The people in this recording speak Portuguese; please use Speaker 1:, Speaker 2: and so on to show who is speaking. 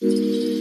Speaker 1: Música